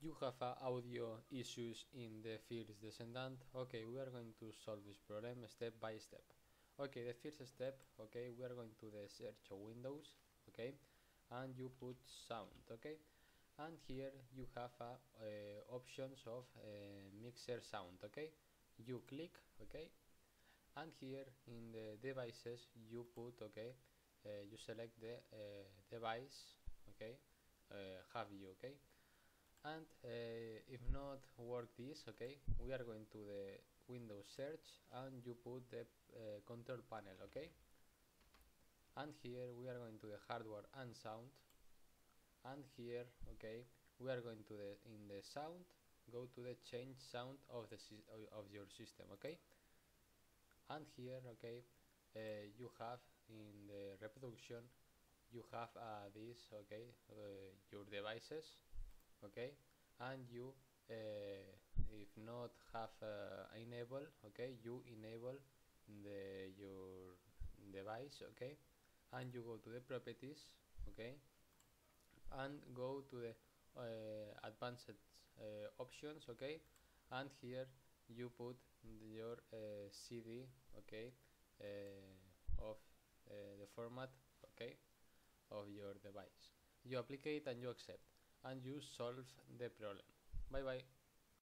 you have uh, audio issues in the first descendant. Okay we are going to solve this problem step by step. Okay the first step okay we are going to the search windows okay and you put sound okay? And here you have uh, uh, options of uh, mixer sound okay? You click okay? And here in the devices you put okay uh, you select the uh, device okay have you okay and if not work this okay we are going to the windows search and you put the control panel okay? And here we are going to the hardware and sound. And here okay we are going to the in the sound go to the change sound of the of your system okay? And here okay uh, you have in the reproduction you have uh, this okay uh, your devices okay and you uh, if not have uh, enable okay you enable the your device okay and you go to the properties okay and go to the uh, advanced options okay and here you put your CD okay of the format okay of your device. You apply it and you accept and you solve the problem. Bye bye